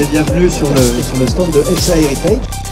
les bienvenus sur le, stand de EFSA Heritage.